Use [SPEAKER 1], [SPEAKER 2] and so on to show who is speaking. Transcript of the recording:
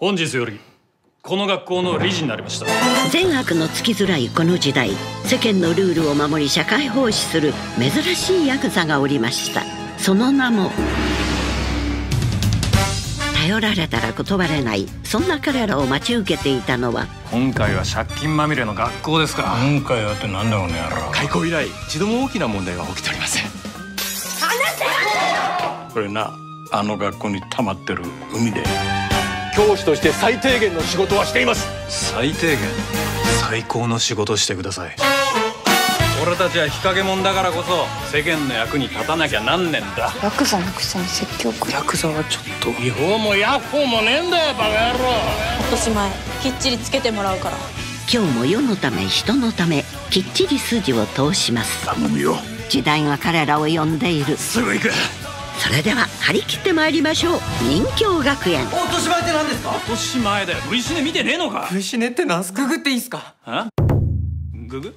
[SPEAKER 1] 本日よりこの学校の理事になりました。
[SPEAKER 2] 善悪のつきづらいこの時代世間のルールを守り社会奉仕する珍しいヤクザがおりました。その名も頼られたら断れないそんな彼らを待ち受けていたのは
[SPEAKER 1] 今回は借金まみれの学校ですか。
[SPEAKER 3] 今回はってなんだこの野郎
[SPEAKER 4] 開校以来一度も大きな問題は起きておりません。
[SPEAKER 3] これなあの学校に溜まってる海で
[SPEAKER 4] 教師として最低限の仕事はしています。
[SPEAKER 1] 最低限最高の仕事してください。俺たちは日陰者だからこそ世間の役に立たなきゃなんねんだ。
[SPEAKER 5] ヤクザのくせに説教く
[SPEAKER 1] ヤクザはちょっと。
[SPEAKER 3] 違法もヤッホーもねえんだよバカ野郎。
[SPEAKER 5] 落とし前きっちりつけてもらうから。
[SPEAKER 2] 今日も世のため人のためきっちり筋を通します。
[SPEAKER 3] 頼むよ。
[SPEAKER 2] 時代が彼らを呼んでいる。
[SPEAKER 4] すぐ行く。
[SPEAKER 2] それでは張り切ってまいりましょう。人形学園
[SPEAKER 6] って何ですか？
[SPEAKER 1] 年前だよ。V シネ見てねえのか。
[SPEAKER 6] V シネってなんすか？ググっていいっすか？
[SPEAKER 1] あググ？